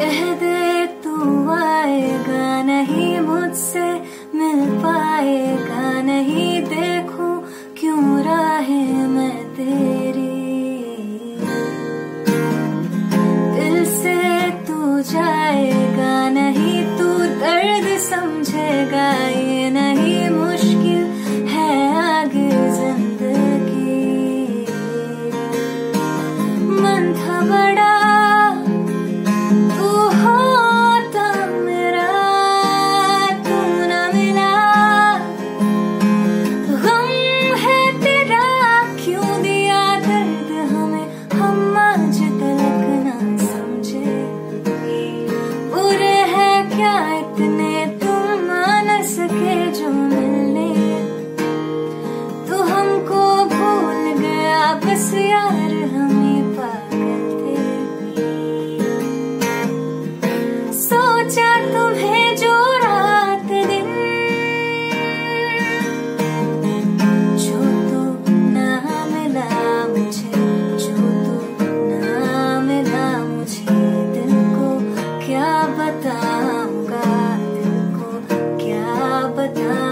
कह दे, तू आएगा नहीं मुझसे, मिल पाएगा नहीं, देखूँ क्यों राहे मैं तेरी। दिल से तू जाएगा नहीं, तू दर्द समझेगा, ये नहीं मुश्किल है आगे ज़िंदगी। मन था बड़ा क्या इतने तुम मान सके जो मिलने तो हमको भूल गया, बस यार हमें पागल थे। सोचा तुम्हें जो रात दिन, जो ना मिला मुझे, जो तू ना मिला मुझे, दिल को क्या बता nada.